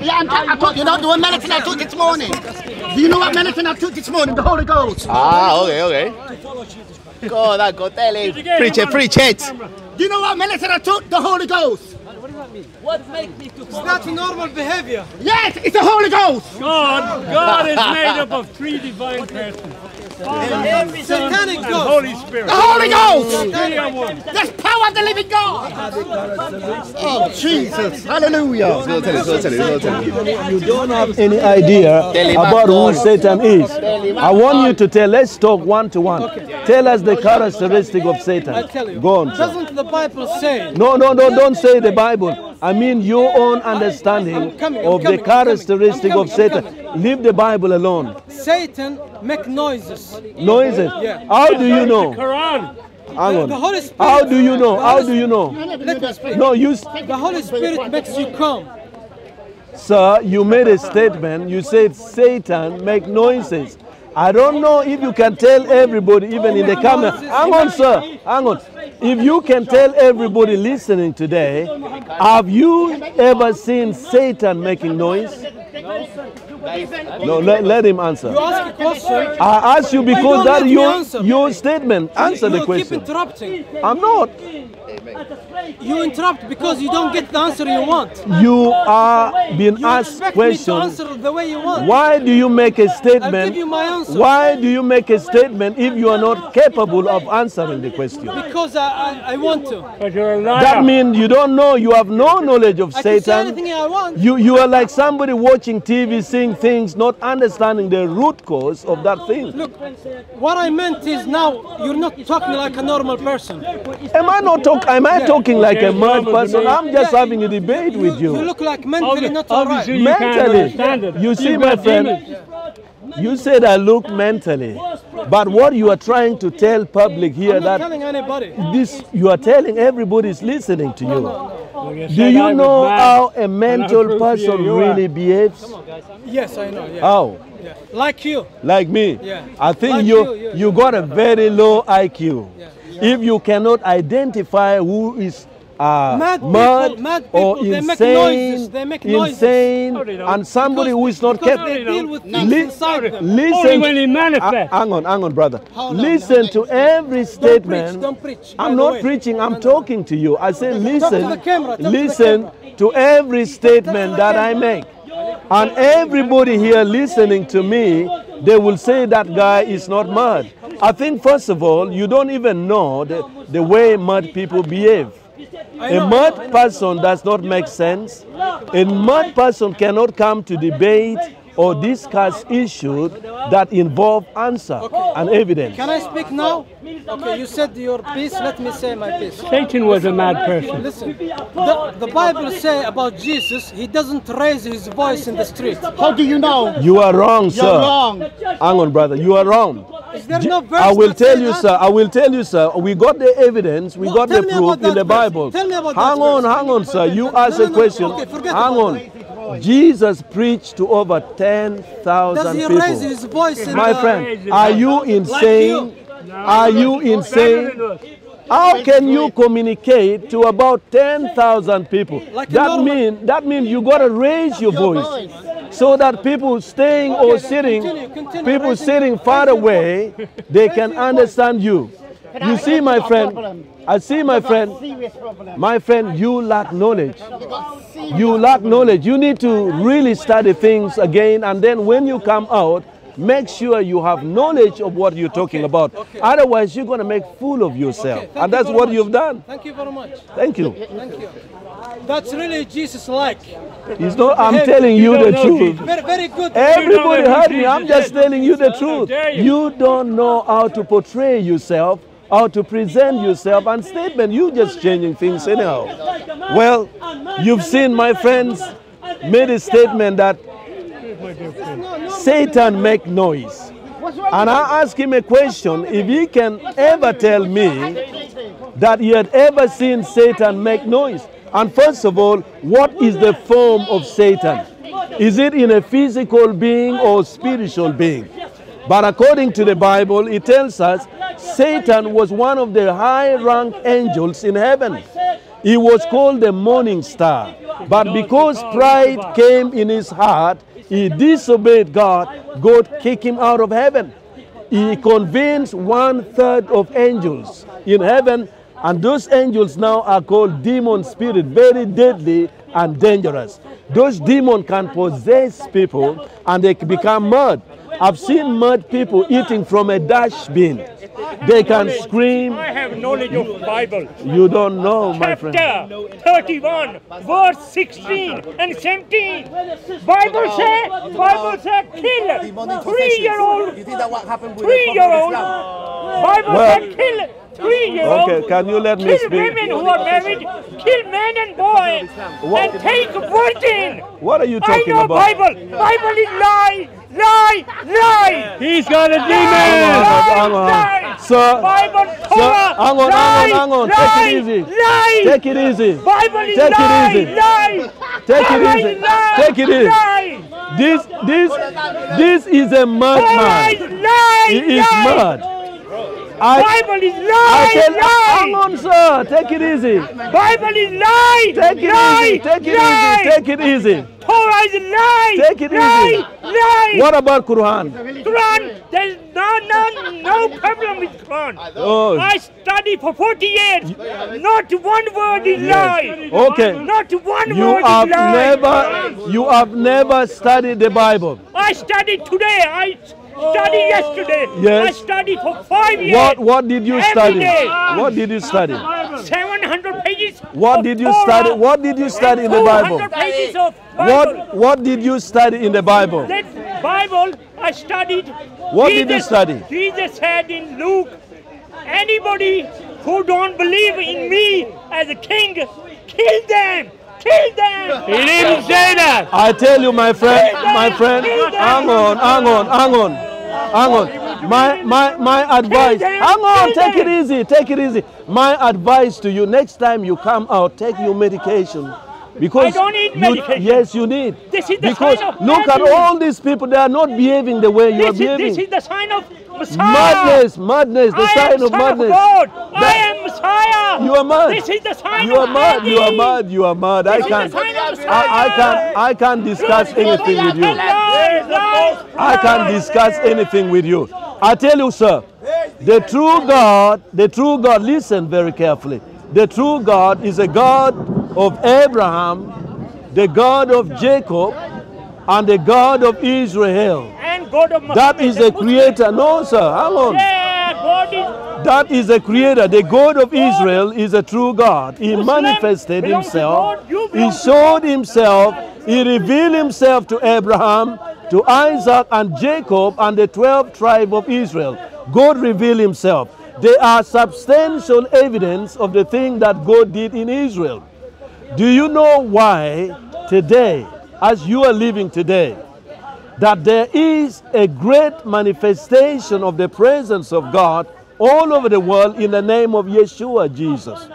Yeah, I'm, I took, you know, the one medicine I took this morning. Do you know what medicine I took this morning? The Holy Ghost. Ah, okay, okay. Go, that, go tell him. Preach it, preach it. Do you know what medicine I took? The Holy Ghost. What does that mean? What makes me to It's not normal behavior. Yes, it's the Holy Ghost. God, God is made up of three divine persons. Father, Son, Satanic and ghost. Holy Spirit. The Holy Ghost. Three. There's power of the living God. Oh, Jesus. Hallelujah. Go tell him, go tell him, go tell him. You don't have any idea about who Satan is. I want you to tell, let's talk one to one. Tell us the characteristic of I Satan. tell you. Go on. Doesn't the Bible say? No, no, no, don't say the Bible. I mean your own understanding I'm coming, I'm of the coming, I'm coming, characteristic of Satan. Leave the Bible alone. Satan make noises. Noises. Yeah. How do you know? Quran. Hang The on. Holy Spirit. How do you know? How do you know? Let me speak. No, you, The Holy Spirit makes you come. sir, you made a statement. You said Satan make noises. I don't know if you can tell everybody, even in the camera. Hang on, sir. Hang on. If you can tell everybody listening today, have you ever seen Satan making noise? No, let, let him answer. You ask. I ask you because that your your statement. Answer you the keep question. interrupting. I'm not. You interrupt because you don't get the answer you want. You are being You asked expect me to questions. answer the way you want. Why do you make a I'll statement? give you my answer. Why do you make a statement if you are not capable of answering the question? Because I, I, I want to. But you're a liar. That means you don't know, you have no knowledge of I can say Satan. anything I want. You, you are like somebody watching TV, seeing things, not understanding the root cause of that thing. Look, what I meant is now you're not talking like a normal person. Am I not talk, Am I talking like a mad person? I'm just Yeah, having a debate with You you. look like mentally not alright. Obviously, you can't it. Mentally, you see, my friend, you said I look mentally, but what you are trying to tell public here I'm not that telling anybody. this you are telling everybody is listening to you. Do you know how a And I'll mental prove to you person you are. really behaves? Yes, I know. Yeah. How? yeah. Like you. Like me? Yeah. I think Like you you, you- you got a very low IQ. Yeah. If you cannot identify who is uh, Mad people, mad mad or they insane, noises, they make insane, No, they don't. and somebody who is not because kept. they deal with things Li- inside them. Listen. when he Uh, hang on, hang on, brother. Hold on. Listen to every Don't statement. preach, don't preach. I'm the not way. preaching, I'm no. talking to you. I say, to listen, the camera, talk to listen to every statement that I make. And everybody here listening to me, they will say that guy is not mad. I think, first of all, you don't even know the, the way mad people behave. A mad person does not make sense. A mad person cannot come to debate or discuss issues that involve answer and evidence. Can I speak now? Okay, you said your piece. Let me say my piece. Satan was a mad person. Listen, the, the Bible say about Jesus, he doesn't raise his voice in the street. How do you know? You are wrong, sir. You're wrong. Hang on, brother. You are wrong. Is there no verse I will tell you, that? sir. I will tell you, sir. We got the evidence. We No, got the proof in the verse. Bible. Tell me about that hang on, verse. hang on, sir. You No, ask no, a question. Okay, hang about on. Jesus preached to over ten Does he people. raise his voice My friend, are you insane? Are you insane? How can you communicate to about 10,000 people? Like a that normal- mean that means you got to raise your Your voice so that people staying or sitting continue, continue people sitting far away they can understand voice. Understand you. You see my friend, I see my friend, my friend you lack knowledge. You got serious You lack knowledge. You need to really study things again and then when you come out Make sure you have knowledge of what you're talking about. okay. Otherwise, you're going to make fool of yourself. Okay, and that's very what much. you've done. Thank you very much. Thank you. Thank you. That's really Jesus-like. It's not, I'm Hey, telling you you the truth. Jesus. Very, very good. Everybody You know heard who me. I'm just telling you the truth. you. You don't know how to portray yourself, how to present yourself, and statement. You just changing things anyhow. Well, you've seen my friends made a statement that Satan make noise. And I asked him a question if he can ever tell me that he had ever seen Satan make noise. And first of all, what is the form of Satan? Is it in a physical being or spiritual being? But according to the Bible, it tells us Satan was one of the high ranked angels in heaven. He was called the morning star. But because pride came in his heart, he disobeyed God. God kicked him out of heaven. He convinced one third of angels in heaven, and those angels now are called demon spirit, very deadly and dangerous. Those demons can possess people and they become mud. I've seen mud people eating from a dash bin. They can scream. I have knowledge of Bible. You don't know, my friend. Chapter 31, verse 16 and 17. Bible say, Bible say, kill three-year-old, You think that what happened with three-year-old. Bible Well- say, kill three-year-old. Okay, can you let me kill speak? women who are married, kill men and boys, and take virgin. What are you talking about? I know about? Bible. Bible is lie, lie, lie. He's got a Hang demon. on, Lie, hang on. lie. Sir, Bible, sir, Torah, hang on, lie, hang on, hang on. lie, Take it easy. Lie. Take it easy. Bible is Take it lie, easy. lie. Take it Torah easy. is lie, Take it easy. Lie. This, this, this is a Torah madman. is lie, He is lie. mad. I, Bible is I lie, tell lie. on, sir. Take it easy. Bible is lie, Take it lie, easy. Take it lie. easy. Take it easy. Torah is lie, Take it lie, easy. lie. What about Quran? Quran, there's no, no, no problem with Quran. Oh. I studied for 40 years. Not one word is lie. Okay. Not one You word have is lie. never, you have never studied the Bible. I studied today. I studied oh. yesterday. Yes. I studied for five years. What, what did you study? day. What did you study? 700 pages. What of did you Torah study? What did you study in the Bible? pages of Bible. What, what did you study in the Bible? That Bible I studied. What did you study? Jesus said in Luke, anybody who don't believe in me as a king, kill them. Kill them. He didn't say that. I tell you, my friend, my friend, hang on, hang on, hang on, hang on. My, my, my advice, hang on, take it easy, take it easy. My advice to you, next time you come out, take your medication. Because I don't need you- yes, you need. This is the because sign of look at all these people, they are not behaving the way you are This is, behaving. this is the sign of Messiah. madness, madness, the I sign am of son madness. God. I am Messiah. You are mad. This is the sign of Messiah. You are of mad. You are mad. You are mad. I This is the can't. I, I can't. I can't discuss anything with you. Lies, lies, I can't discuss anything with you. I tell you, sir, the true God, the true God, listen very carefully. The true God is a God of Abraham, the God of Jacob, and the God of Israel. And God of That is the creator. No, sir, hang on. Yeah, God is That is the creator. The God of Israel is a true God. He Muslim manifested himself. He showed himself. He revealed himself to Abraham, to Isaac, and Jacob, and the 12 tribe of Israel. God revealed himself. They are substantial evidence of the thing that God did in Israel. Do you know why today, as you are living today, that there is a great manifestation of the presence of God all over the world in the name of Yeshua Jesus.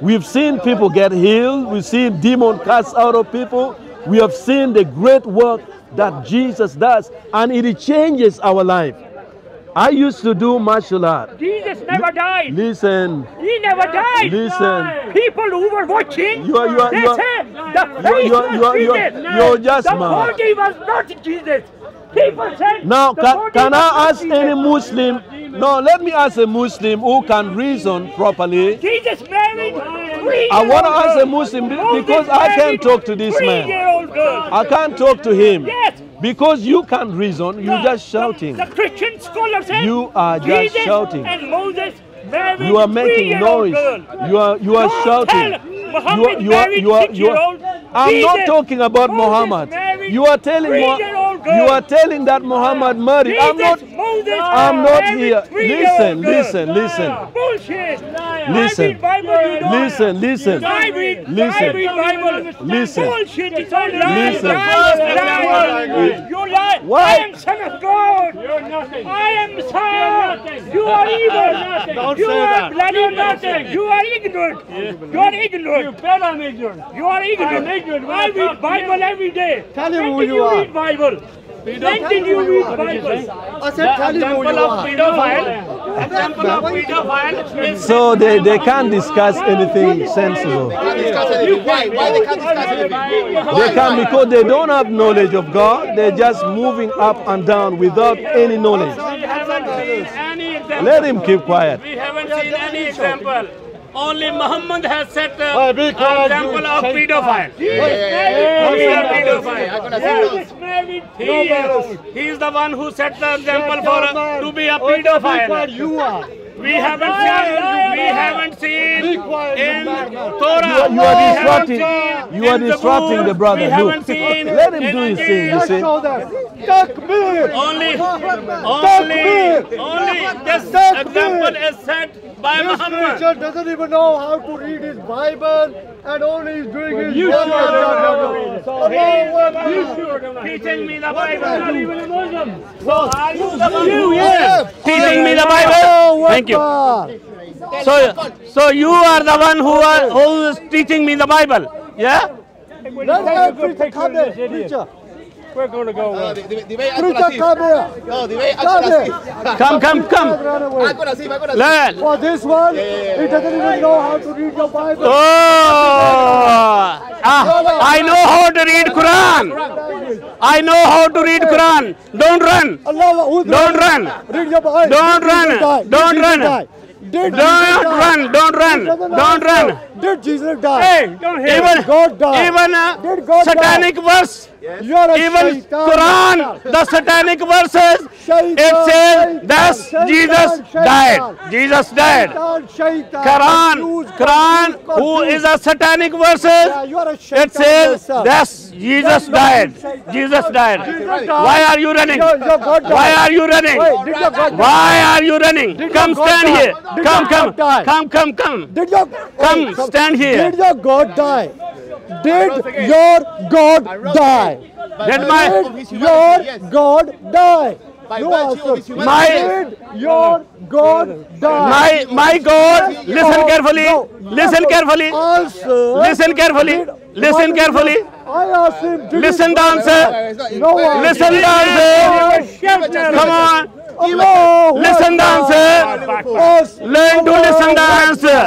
We've seen people get healed, we've seen demon cast out of people, we have seen the great work that Jesus does, and it changes our life. I used to do martial art. Jesus never died. Listen, He never died. listen. People who were watching, You are- you are- they you are- said the you are- you are- was you are- you are- Jesus. just the body was not Jesus. People said Now, can, can I ask any Muslim? No, let me ask a Muslim who can reason properly. Jesus married three I want to ask a Muslim because I can't talk to this man. I can't talk to him. Because you can't reason, you're just shouting. The, Christian scholar said You are just shouting. You are making noise. You are you are shouting. Tell You Muhammad are you are you are you are. I'm not Jesus- talking about Moses Muhammad. married You are telling Mu- three-year-old girl. you are telling that ah, Muhammad married. I'm Jesus, not Moses I'm not here. three-year-old Listen, listen, ah, listen. Bullshit. Listen. I read Bible, you don't. Listen, listen. Listen. Bible. Listen. Bullshit. It's all lies. Listen. Lies, lies. You lie. Why? I am son of God. You're nothing. I am Messiah. You are evil. Don't you say are that. bloody nothing. You are ignorant. You are ignorant. You bet I'm ignorant. You are ignorant. I'm ignorant. I read Bible every day. Tell him when who did you you are. read Bible? When did you read Bible? I said, tell him who you Temple of are. pedophile. So they, they can't discuss anything sensible. Why? Why they can't discuss anything? They can because they don't have knowledge of God. They're just moving up and down without any knowledge. Let him keep quiet. We haven't seen any example. Only Muhammad has set be example of pedophile. He is a I'm pedophile. gonna say He is, he is the one who set the example for uh, to be a pedophile. You are. We haven't seen, we haven't seen in Torah. You are we haven't disrupting- you are in disrupting Zabur, the brother. We Look. haven't seen. Let him do his thing, you Injil. see. Show. Takbir. Only, only, only this Takbir. example is set by This Muhammad. preacher doesn't even know how to read his Bible and only he's doing his You work. sure don't Allahu Akbar. You teaching me the Bible. Not even a Muslim. So are you the one who is teaching me the Bible? Allahu Thank you. So, so you are the one who are who is teaching me the Bible. Yeah? Let that preacher come here. Preacher. We're going to go. Uh, the, the, the way I'm Preacher, come here. No, the way I'm Come gonna see. Come, come, come. I'm gonna see. I'm gonna see. For this one, he doesn't even know how to read your Bible. Oh, ah, I know how to read Quran. I know how to read Quran. Don't run. Don't run. Read your Bible. Don't run. Don't run. Did Don't run. Don't run. Don't run. Did Jesus die? Hey, don't him. Even God died. even uh, Did God satanic verse. You are a Even shaitan. Quran, the satanic verses, Shaitan, it says shaitan, thus shaitan, Jesus shaitan. died. Jesus died. Shaitan, shaitan. Quran, Quran, who is a satanic verses, you are a shaitan it says thus Jesus died. Jesus died. Why are you running? Your, your God died. Why are you running? Wait, did your God die? Why are you running? Come stand here. Come, come, come, come, come. Did your Come, stand here. Did your God die? Did your God die? Did my your God die? No virtue of his answer. humanity. Did your God die? my my God? Listen carefully. No, Listen no. carefully. Answer. Listen carefully. Did- Listen what- carefully. I asked him. Did Listen his the God answer. die? No one. Listen the answer. Come on. Allah, Listen the answer. Ask- Learn to listen the answer.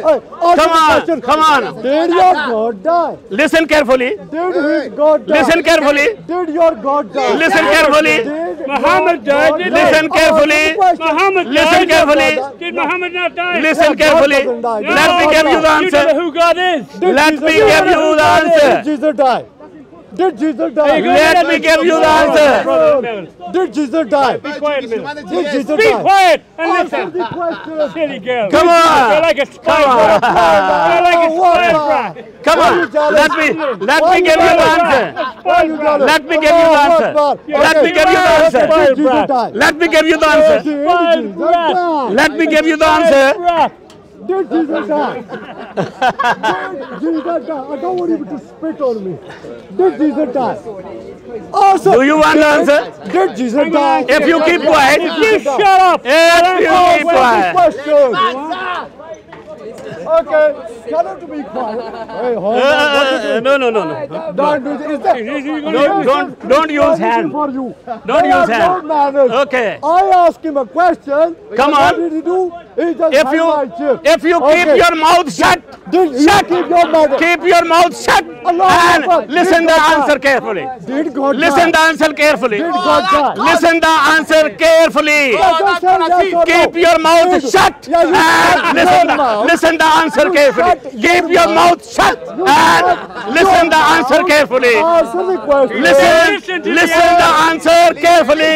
Hey, ask Come him a on, question. come on. Did your God die? Listen carefully. Did his God die? Listen carefully. Did your God die? Listen carefully. Did Muhammad your died, God didn't die? Listen Oh, carefully. that's the question. Muhammad Listen died. carefully. Did Muhammad not die? Listen God carefully. doesn't die. No, Let me give you the You don't know answer. who God is. Did Let Jesus me die? give you the Did answer. Jesus die? Did Jesus die? Let me give you the answer. Did Jesus die? Be quiet a minute. Did Jesus Be die? quiet and Answer listen. the question. Silly girl. Come on. You're like a spy Come on. brat. You're like a what spy the- brat. Come on. Let me let me give you the answer. Why you jealous? Let me give you the answer. Let me give you the answer. Did Jesus die? Let me give you the answer. Let me give you the answer. Brat. Did Jesus die? Did Jesus die? I don't want you to spit on me. Did Jesus die? Answer. Do you want the answer? Did Jesus die? If you keep quiet, You shut up. if you keep wait, quiet. Question. Okay, tell him to be quiet. Hey, hold on. What is Uh, no, no, no, no. Don't do this. Is that- Don't, don't, don't use hand. For you. Don't They use hand. no manners. Okay. I ask him a question. Come on. What on. did he do? He just If you if you keep your mouth shut, Did you shut. keep your mouth? keep your mouth shut Allah Akbar. and listen Did the answer carefully. Did God Listen die? the answer carefully. Did God die? Listen the answer carefully. Keep your mouth shut Yeah, you shut and your listen. Listen the answer You carefully. shut your Keep your mouth. shut You and listen the answer carefully. Answer the question. Listen, Listen listen the answer carefully.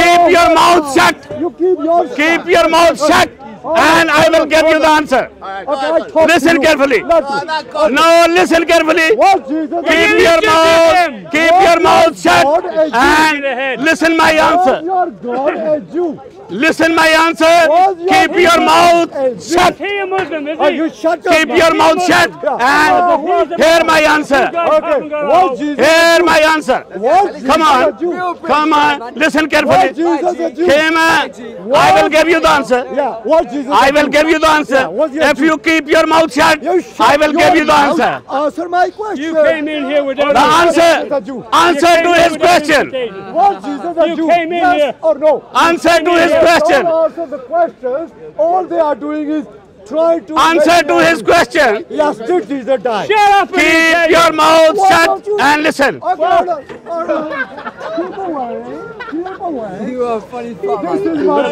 Keep your mouth shut. You keep your Keep your mouth shut and I will give you the answer. Okay, Listen carefully. No, listen carefully. Keep your mouth, keep your mouth shut and listen my answer. your God a Jew? Listen my answer. Was Keep your God mouth a shut. He a Muslim, is Oh, he? you shut Keep mouth. your mouth shut and hear my answer. Okay, Jesus Hear my answer. Was Come a on. Come on. Listen carefully. Jesus a Jew? Came, I will give you the answer. Yeah, was Jesus I a will give you the answer. was If you keep your mouth shut, You shut I will give you the answer. Answer my question. You came in here without The answer, Jesus a Jew? answer to his question. Was Jesus a You Jew? came in here. or no? Answer to his question. Don't answer the questions. All they are doing is trying to Answer to his question. Yes, did Jesus die? Shut up Keep your mouth shut you- and listen. Okay, hold on. Keep away. Keep away. You are funny This is my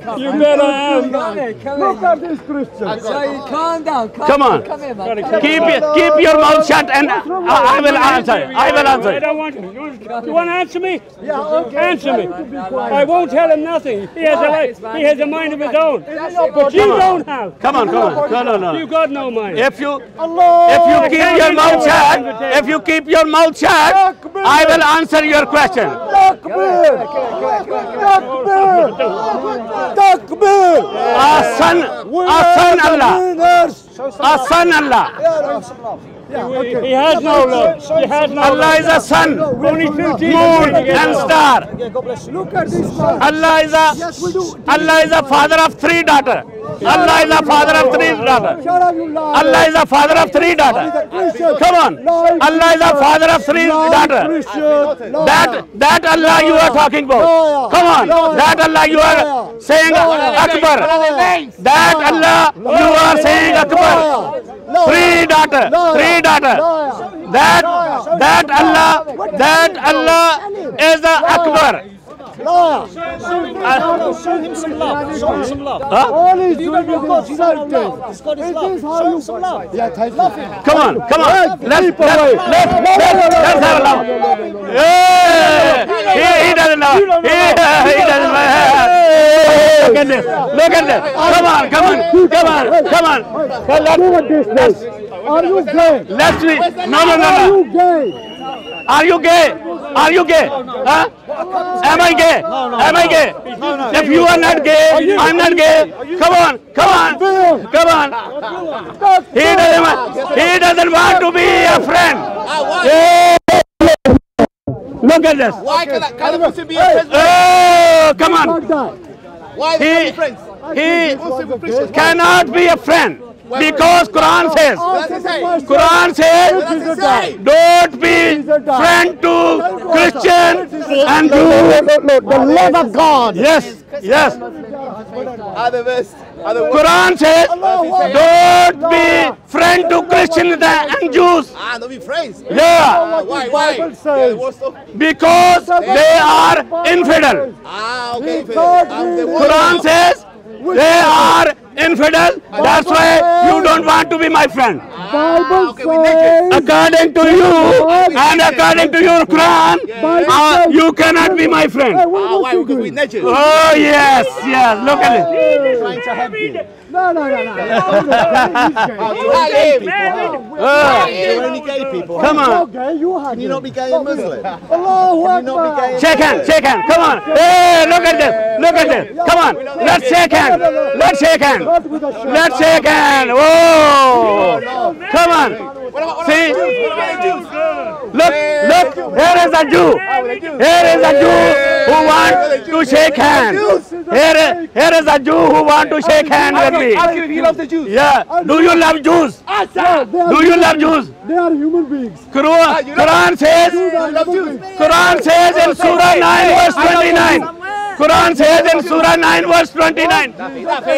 son. You better have. Look at this Christian. calm down. Calm Come on. Come here, man. Keep keep your mouth shut and uh, I, I will answer. I will answer. I don't want to. You want, you want to answer me? Yeah, okay. Answer me. him to be quiet. I won't tell him nothing. He has a life. He has a mind of his own. But you don't have. Come on, come on. No, no, You no. got no mind. If you if you keep your mouth shut, if you keep your mouth shut, I will answer your question. Takbir. Takbir. Takbir. A son, a son Allah, Winners. a son Allah. Yeah, okay. He has no love. He has no Allah love. is a sun, Only two moon and star. Look at this man. Allah is a Allah is a father of three daughters. Allah is a father of three daughters. Shut up, you liar. Allah is a father of three He's a daughters. Christian. Come on. Lying Allah is a Christian. father of three Lying daughters. Christian. Liar. That that Allah you are talking about. Liar. Come on. Liar. That Allah you are Liar. saying Liar. Akbar. Liar. That Allah you are saying Akbar. Three daughters. Liar. Three daughters. Liar. That that Allah that Allah is the Akbar. Liar. Show him some love. Show him some love. All he's doing is insulting. Is this how you... Yeah, thank you. Come on, come on. Let's Keep let's away. let's let's, let's have a laugh. Hey, he, he doesn't know. He, he doesn't know. Look at this. Look at this. Come on, come on, come on, come on. Well, Look let, at this place. Are you gay? let's be. No, no, no, Are no. you gay? Are you gay? Are you gay? Huh? Am I gay? Am I gay? If you are not gay, I'm not gay. Come on, come on, come on. He doesn't. want- He doesn't want to be a friend. Yeah. Look at this. Why can that kind of Muslim be a friend? Oh, come on. Why He- can't be friends? He Muslim and Christians. cannot be a friend because Quran says. What does it say? Quran says. What does it say? Don't be friend to Christian and Jew. The love of God. Yes, yes. Are the best. Are the worst. Quran says, don't be friend to Christian and Jews. Ah, don't be friends. Yeah, Why? Why? Bible says. They're the worst of- because they are infidel. Ah, okay. He told I'm the me- worst. Quran says they are infidel. That's why you don't want to be my friend. Bible okay, we naked. says. According to you and according to your Quran, uh, you cannot be my friend. what Ah, was why? he Because we doing? naked. Oh yes, yes. Look at it. Trying to help you. No, no, no, no. You are gay people. Oh, You're only gay people. come on. Okay, you had Can you not be gay and Muslim? Allahu Can you not be Akbar. gay? Shake hand, shake hand. Come on. Hey, look at this. Look at this. Come on. Let's shake hand. Let's shake hand. Not with a shake. Let's shake hand. Whoa. Come on. See? What about the Look, look. Here is a Jew. Here is a Jew who wants to shake hand. Here, is- here is a Jew who wants to shake hand with me. Ask him if he loves the Jews. Yeah. Do you love Jews? Ah, they are Do you love Jews? They are human beings. Quran, ah, Quran says. They are human beings. Quran says in Surah 9 verse 29. Quran says in Surah 9 verse 29.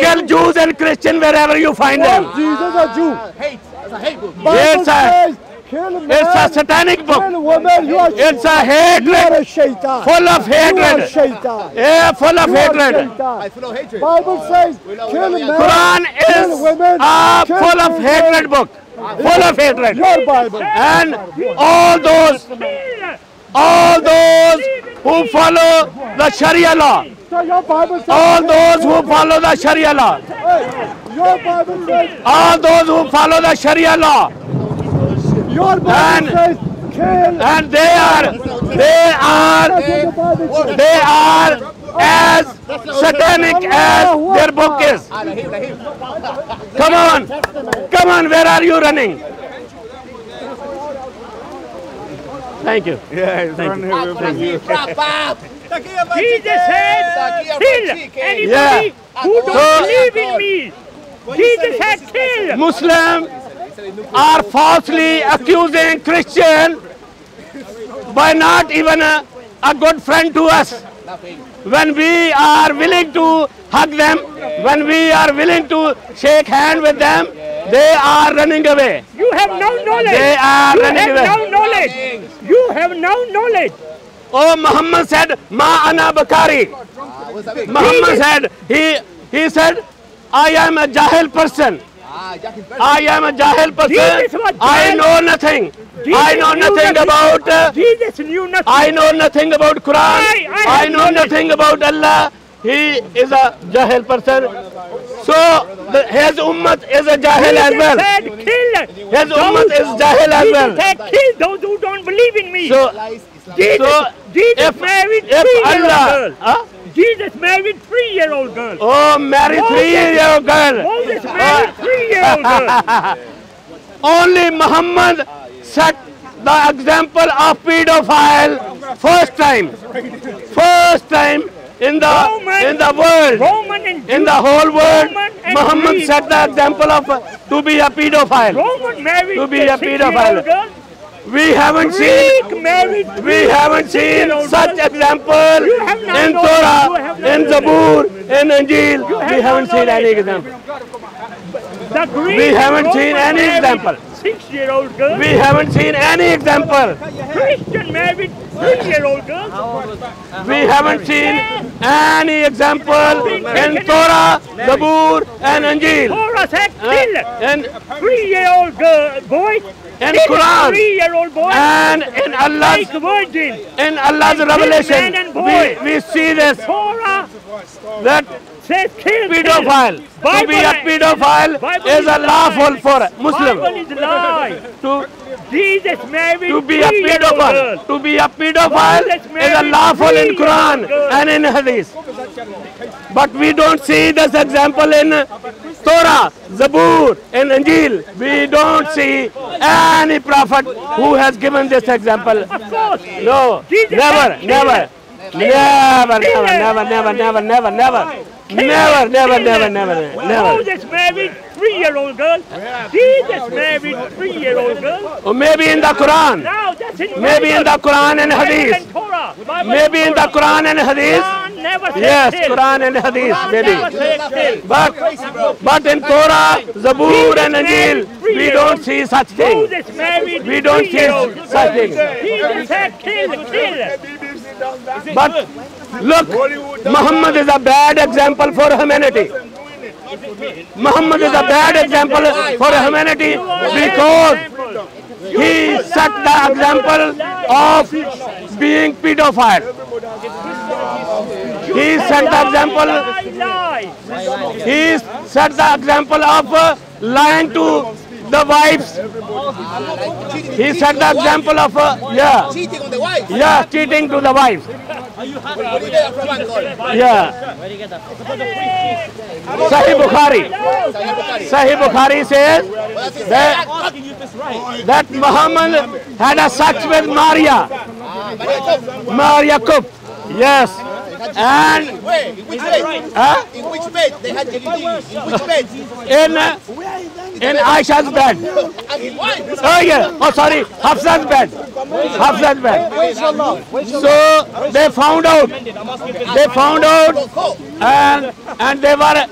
Kill Jews and Christians wherever you find them. Jesus a Jew. Hate. It's a hate book. Bible It's a- says, kill man, It's a satanic book. kill woman, you are It's a you are hatred, a shaitan. full of You are hatred. shaitan. Yeah, full of You are hatred. shaitan. I full of hatred. Bible says, kill man, Quran kill is women, a kill full of hatred book. Full of hatred. Your Bible. And all those, all those who follow the Sharia law, So your Bible says, all those who follow the Sharia law, Hey, your Bible says, all those who follow the Sharia law, your Bible And- says, kill. and they are, they are, That's what the Bible says. they are as satanic as their book is. The hate, the hate. Come on, come on, where are you running? Thank you. Yeah, Crap, ah. Jesus said, kill anybody Yeah. who don't So- believe in me. Jesus said, kill. Muslims are falsely accusing Christian by not even a, a good friend to us. When we are willing to hug them, when we are willing to shake hand with them, they are running away. You have no knowledge. They are you running have away. no knowledge. You have no knowledge. Oh, Muhammad said, Ma ana bakari. Muhammad said, he, he said, I am a jahil person. I am a jahil person. I know nothing. I know nothing about uh, Jesus knew nothing. I know nothing about Quran. I- I I, have know nothing about Allah. He is a jahil person. So the, his ummah is a jahil as well. said, kill. His ummah is jahil as well. said, kill those who don't believe in me. So, so if, if Allah, girl. huh? Jesus married three-year-old girl. oh, marry Moses- oh, three-year-old girl. Moses married three-year-old girl. Only Muhammad set the example of pedophile first time. First time in the Roman- in the world. Roman and In the whole world, Muhammad Greek. set the example of to be a pedophile. Married To be a pedophile. We haven't seen married we haven't seen such example You have not in Torah, you have not in Zabur, in Injil. We haven't seen any example. We haven't seen any example. Six-year-old girl. We haven't seen any example. Christian married three-year-old girl. We haven't seen any example in Torah, Zabur, and Injil. Torah said Uh, and three-year-old girl boy. And Quran. and in Allah's in Allah's revelation we, we see this that says kill. pedophile to be a pedophile Bible is a lie. lawful for a Bible Muslim is lie. to Jesus married to be a pedophile. To be a pedophile is a lawful in Quran and in Hadith. But we don't see this example in Torah, Zabur, and Injil. We don't see any prophet who has given this example. Of course. No, never, said, never, never, never, never, never, never, never, never, never, never, never, never, never. Moses married three-year-old girl. Jesus married three-year-old girl. Or maybe in the Quran, Now that's in maybe in the Quran and Hadith, and Torah. Bible maybe in the Quran and Hadith. Quran never Yes. Quran and Hadith, maybe. But, but in Torah, Zabur and Injil, we don't see such thing. Moses married We don't see such thing. Jesus said kill, kill. But look, Muhammad is a bad example for humanity. Muhammad is a bad example for humanity because he set the example of being pedophile. He set the example. He set the example of lying to the wives. He set the example of, uh, yeah, yeah, cheating to the wives. What do you get? Yeah. Sahih Bukhari. Sahih Bukhari says that, that Muhammad had a sex with Maria. Maria Kuf. Yes. And Where? In which bed? huh? In which bed? They had JDD. In which bed? in, uh, in Aisha's bed. I mean, why? Oh yeah. Oh sorry. Hafsa's bed. Hafsa's bed. So they found out. They found out and and they were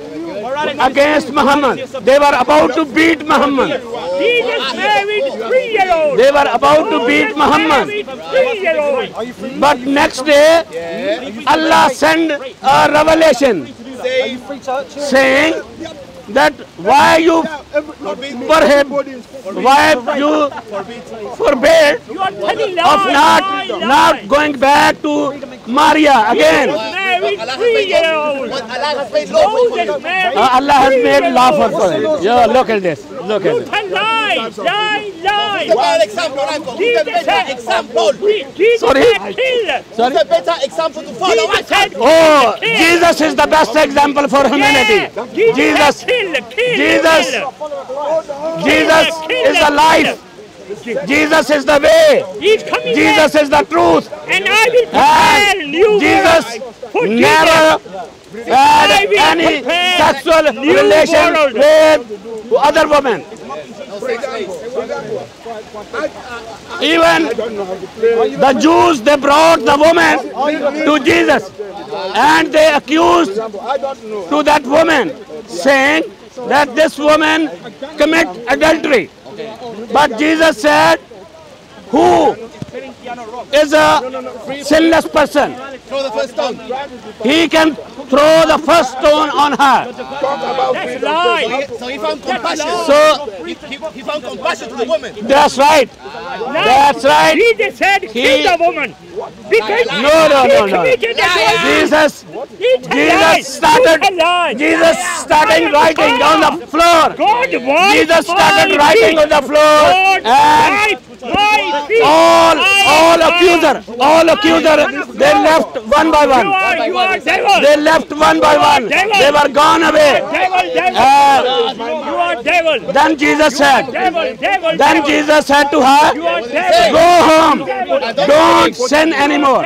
against Muhammad. They were about to beat Muhammad. Jesus married three-year-old. They were about to beat Muhammad. Three-year-old. But next day, Allah sent a revelation saying that why you prohibit, why you forbade You are telling of not lies, lies. not going back to Maria again. Allah has made uh, law for Quran. Yeah, look at this. Look at this. Lie, Sorry. Sorry. a better example to follow. Oh, Jesus is the best example for humanity. Jesus. Jesus. Jesus is the life. Jesus is the way. Jesus back, is the truth. and I will prepare And new Jesus never Jesus. had any sexual relation world. with other women. No sex slaves. Even the Jews, they brought the woman to Jesus and they accused to that woman saying that this woman commit adultery. But Jesus said, who is a sinless person? Throw the first stone. He can throw the first stone on her. That's lie. So he found compassion. So he, he, he found compassion to the woman. that's right. That's right. Jesus said, He- kill the woman. Because No, no, no, no. Jesus, It's a lie. Jesus started, It's a lie. Jesus started writing on the floor. God Jesus started writing on the floor and wiped my feet. all, all accuser, all accuser, they left one by You one. are, you are devil. They left one by one. They were gone away. Devil, devil. Uh, you are devil. then Jesus said, Devil, devil, then devil. Jesus said to her, go home. Don't sin anymore.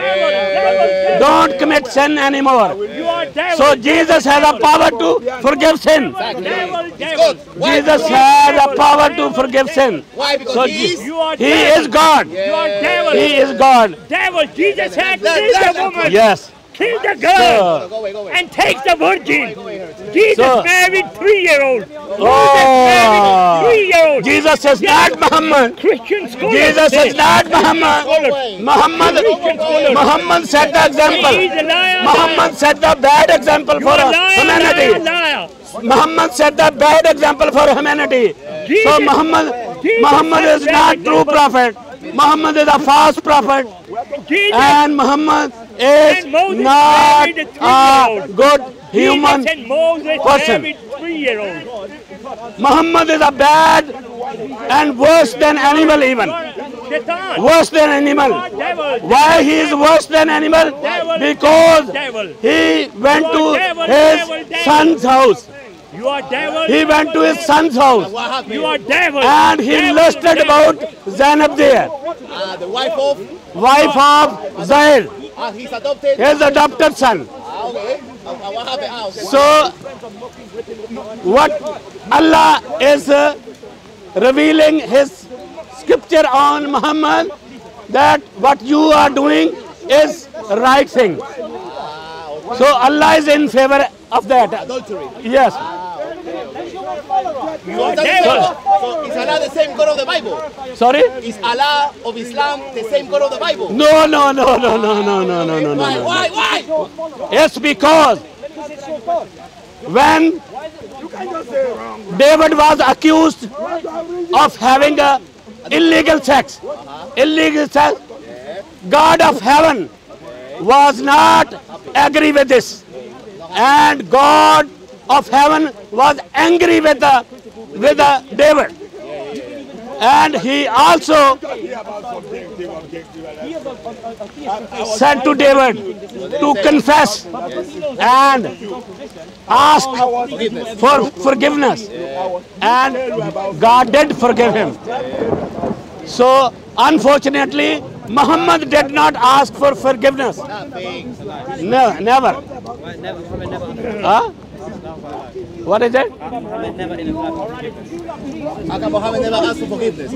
Don't commit sin anymore. You are devil. So Jesus has the power to forgive sin. devil, devil. Jesus has the power to forgive sin. Why? Because So he's You are He is God. You are devil. He is God. Devil. Jesus said, kill the woman. Yes. Kill the girl. Go away, go away. and take the virgin. Jesus So- married three-year-old. oh, Three-year-old. Jesus is not Muhammad. Christian scholars Jesus is not Muhammad. Muhammad, Muhammad set the example. a. Muhammad set the bad example for liar, liar, humanity. liar. Muhammad set the bad example for humanity. So Jesus- Muhammad, Muhammad is not true prophet. Muhammad is a false prophet. And Muhammad is Moses not a a good human. Moses person. married three-year-old. Muhammad is a bad and worse than animal even. Satan. Worse than animal. Why he is worse than animal? Because he went to his devil, devil. son's house. You are devil. He went to his son's house You are devil. and he lusted about Zainab there, Ah, the wife of wife of ah, he's adopted. his adopted son. Okay. What happened? Okay. So, what Allah is uh, revealing His scripture on Muhammad that what you are doing is right thing. So Allah is in favor of that. Adultery. Yes. You are devil. So is Allah the same God of the Bible? Sorry? Is Allah of Islam the same God of the Bible? No, no, no, no, no, no, no, no, no, Why? no. Why? Why? It's because when David was accused of having a illegal sex, illegal sex, God of heaven was not agree with this, and God of heaven was angry with the with the David, and he also said to David to confess and ask for forgiveness. And God did forgive him. So, unfortunately, Muhammad did not ask for forgiveness. No, never. Huh? What is come Muhammad never asked for forgiveness?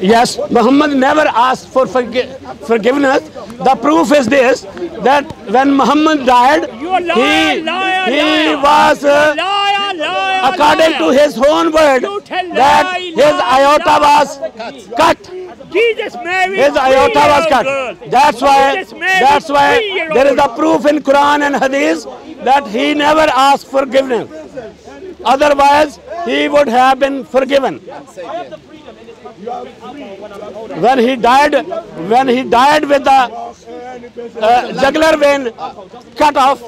Yes, Muhammad never asked for forgi- forgiveness. The proof is this that when Muhammad died, liar, he, liar, he liar. was, uh, according to his own word, that his aorta was cut. Jesus married His aorta was cut. That's why, that's why there is a proof in Quran and Hadith that he never asked forgiveness. Otherwise, he would have been forgiven. When he died, when he died with the uh, jugular vein cut off,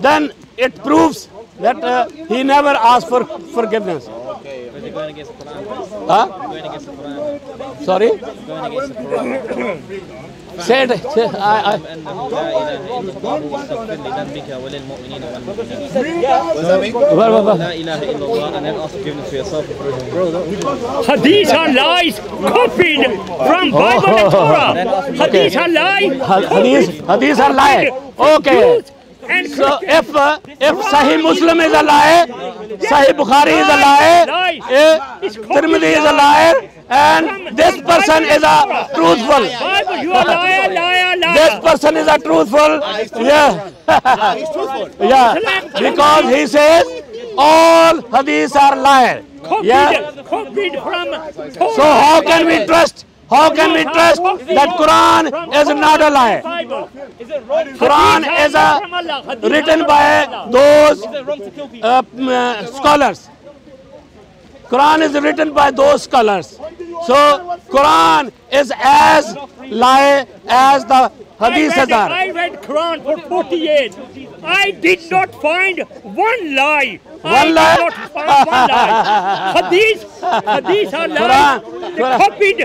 then it proves that uh, he never asked for forgiveness. Huh? Sorry? said I, I Hadith are lies copied from Bible and Torah. Hadith are lies. Hadith, hadith are lies. Okay. So if if Sahih Muslim is a liar, Sahih Bukhari is a liar, Tirmidhi is a liar. And this person is a truthful. Bible, you are liar, liar, This liar. person is a truthful. Yeah. He's truthful. Yeah. Because he says all hadiths are liar. Copied, Yeah. copied from So how can we trust? How can we trust that Quran is not a lie? Bible. Quran is a, written by those uh, mm, uh, scholars. Quran is written by those scholars. So Quran is as lie as the I hadiths read, are. I read Quran for 40 years. I did not find one lie. I One did lie? not find one lie. Hadith, hadith are lies. Quran- They Quran- copied.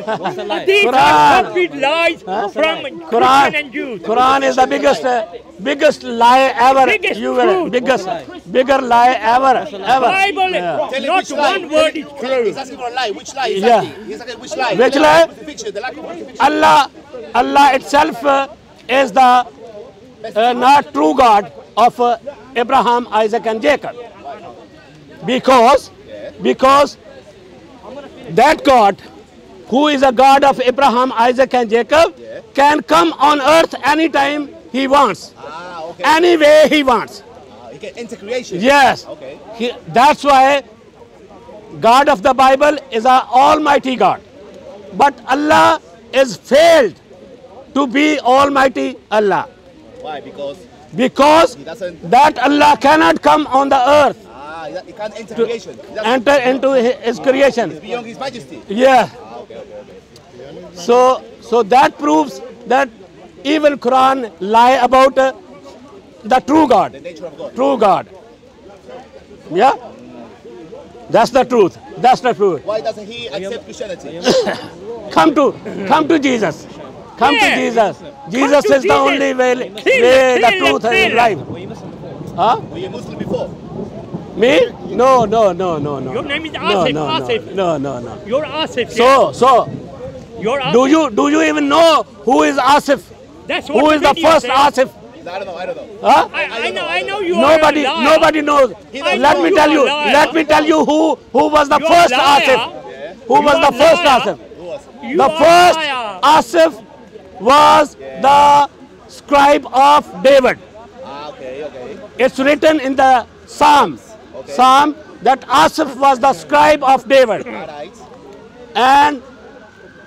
Hadith Quran. are copied lies from Christian and Jews. Quran is the biggest, uh, biggest lie ever. Biggest you will, truth. biggest, bigger lie ever, ever. Bible, Tell not lie. one word is He's true. asking for a lie. Which lie? Yeah. Exactly. He's asking which lie? Which lie? The lack of crucifixion. Allah, Allah itself uh, is the uh, not true God of uh, Abraham, Isaac, and Jacob. Because, because that God, who is a God of Abraham, Isaac, and Jacob, can come on earth anytime he wants, Ah, okay. any way he wants. Ah, he can enter creation. Yes. Okay. He, that's why God of the Bible is an almighty God. But Allah is failed to be almighty Allah. Why? Because Because that Allah cannot come on the earth, ah, he he can't enter creation. Enter into his creation. It's beyond his majesty. Yeah. So, so that proves that even Quran lie about uh, the true God. The God. True God. Yeah? That's the truth. That's the truth. Why doesn't he accept Christianity? Come to come to Jesus. Come to Yeah. Jesus. Jesus to is the only way, way the truth, and kill. life. Huh? Were you Muslim before? Me? No, no, no, no, no. Your name is no, Asif, no, Asif. no, no, no, no. You're Asif. yeah? So, so, You're Asif. do you do you even know who is Asif? That's what Who is the first says. Asif? I don't know. I don't know. Huh? I, I know, I know you Nobody, are a nobody knows. Let know me you tell you. liar. Let me tell you who who was the You are first liar. Asif. Who You was are the first. Asif? You The first liar. Asif was the scribe of David. Ah, okay, okay. It's written in the Psalms. Psalm that Asif was the scribe of David. And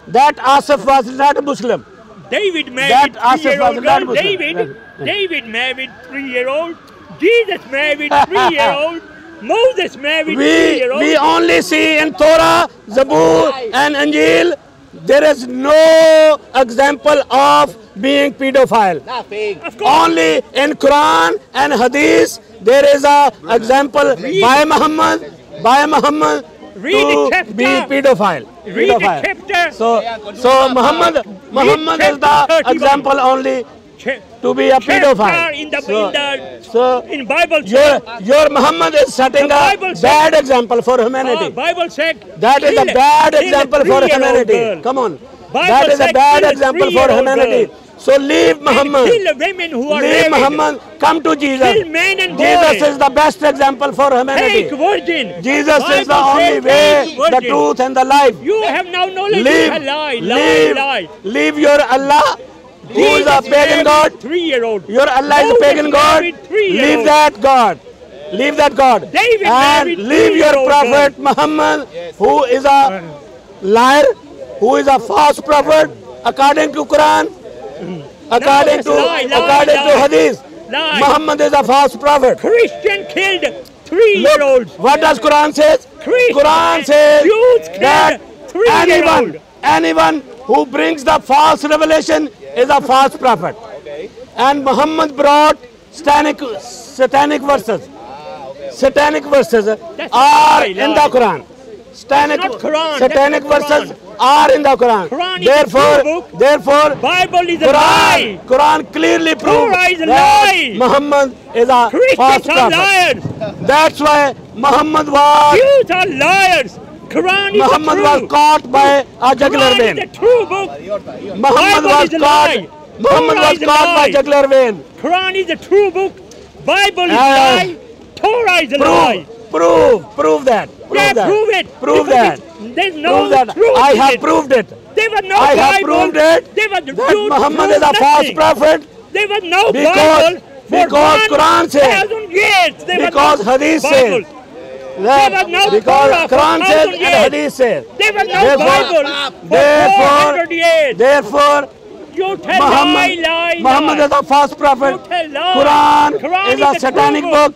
that Asif was not a Muslim. David married That three-year-old was not girl. Muslim. David, David married three-year-old. Jesus married three-year-old. Moses married We, three-year-old. we only see in Torah, Zabur, and Injil, there is no example of being pedophile. Nothing. of course. Only in Quran and Hadith, there is a example by Muhammad, by Muhammad Read the to chapter. be pedophile. Read pedophile. So, so Muhammad, Muhammad is the example only Cha- to be a pedophile. in the, So, in the so in Bible your, your Muhammad is setting a Bible bad example for uh, humanity. Bible said That is a bad kill a example for humanity. Come on. Bible That is a bad example for humanity. girl. So leave Muhammad. kill women who are Leave. Muhammad. Come to Jesus. Kill men and Jesus boys. is the best example for humanity. Take virgin. Jesus is the only way, the truth, and the life. You have now knowledge Leave, lie, lie, leave, lie. leave your Allah, who is a pagan God. Three-year-old. Your Allah is a pagan God. Leave that God. Leave that God. David and leave your prophet Muhammad, who is a liar, who is a false prophet, according to Quran, according to lie, lie, according to. Hadith. Muhammad is a false prophet. Christian killed three-year-olds. what does Quran says? Quran says Jews killed that three-year-old. anyone, anyone who brings the false revelation is a false prophet. And Muhammad brought satanic, satanic verses. Satanic verses are in the. Quran. Satanic, Quran, satanic verses are in the Quran. Quran therefore, therefore, Bible is a Quran, lie. Quran clearly proves a that. Muhammad is a false Christians are prophet. liars. That's why Muhammad was Jews are liars. Quran is Muhammad the was truth. caught by a jugular Quran is vein. the true book. Muhammad Bible was is a caught. lie. Muhammad Torah was is a caught by lie. jugular vein. Quran is the true book. Bible is a Uh, lie. Torah is a Prove, lie. Prove, prove that. Prove Yeah, that. prove it. Prove Because that. it's- There's no prove that. truth I in have it. proved it. There was no I Bible. have proved it There was that you Muhammad proved is a false nothing. prophet There was no Because- Bible for because Quran says- 1,000 years. There was because no Hadith Bible. says There was no because Torah for Quran says 1,000 and years. Hadith says. There was no Therefore- Bible for therefore- 400 years. Therefore, You tell Muhammad, lie, lie, Muhammad lie. is a false prophet. You tell lie. Quran, Quran is is a the satanic true book.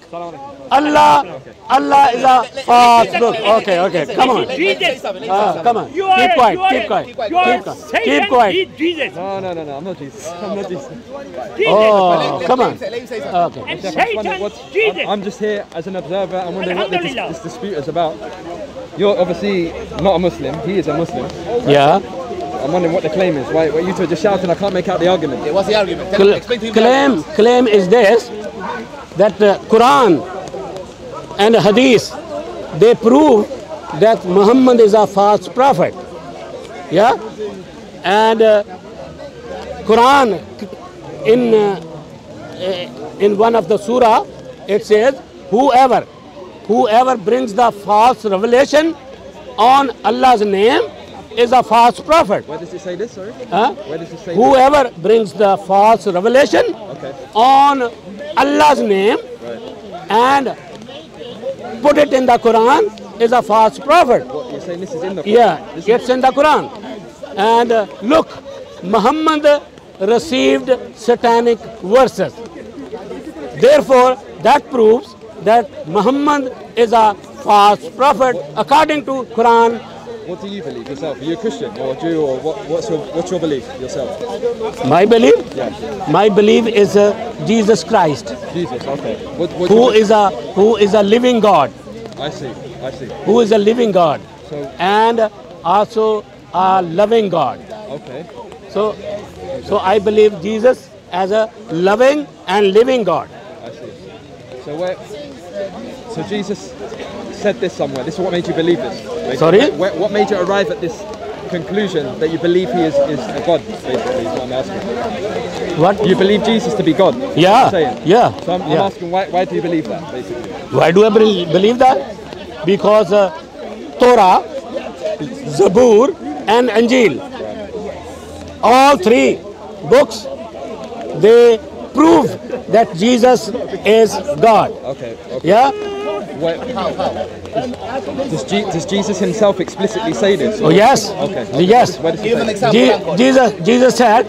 Allah, Allah is a false book. Okay, okay, come on. Jesus. Ah, come on. You are, Keep quiet, you are, keep quiet, You keep quiet, keep quiet. Jesus. No, no, no, no. I'm not Jesus. I'm not Jesus. Jesus. Oh, come on. Let him say something. Okay. And I just wonder Satan, what's- Jesus. I'm, I'm just here as an observer. I'm wondering what this, this dispute is about. You're obviously not a Muslim. He is a Muslim. Yeah. I'm wondering what the claim is. Why, why you two are just shouting? I can't make out the argument. Yeah, what's the argument? Tell him, Cl- explain to him the claim argument. claim is this that uh, Quran and Hadith they prove that Muhammad is a false prophet. Yeah, and uh, Quran in uh, uh, in one of the surah it says whoever whoever brings the false revelation on Allah's name is a false prophet. Where does it say this? Sorry. Huh? Where does it say Whoever brings the false revelation Okay. on Allah's name and put it in the Quran is a false prophet. you're saying this is in the Yeah, This is- it's in the Quran. And uh, look, Muhammad received satanic verses. Therefore, that proves that Muhammad is a false prophet according to Quran. What do you believe yourself? Are you a Christian or a Jew or what, what's your what's your belief yourself? My belief, Yeah. my belief is uh, Jesus Christ. Jesus. Okay. What, what who is a who is a living God, I see. I see. who is a living God, So and also a loving God. okay. So, so I believe Jesus as a loving and living God. I see. So where? So Jesus said this somewhere. This is what made you believe this. basically. Sorry? Where, what made you arrive at this conclusion that you believe he is, is a God? Basically, is what I'm asking. What? You believe Jesus to be God? Yeah, yeah, So I'm, I'm yeah. asking why, why do you believe that? Basically. Why do I bel- believe that? Because uh, Torah, Zabur, and Anjil, all three books, they prove that Jesus is God. Okay. okay. Yeah. Where, does, Je- does Jesus himself explicitly say this? Oh yes. Okay. okay. Yes. Where does he Give an say? example. Je- Jesus, Jesus said,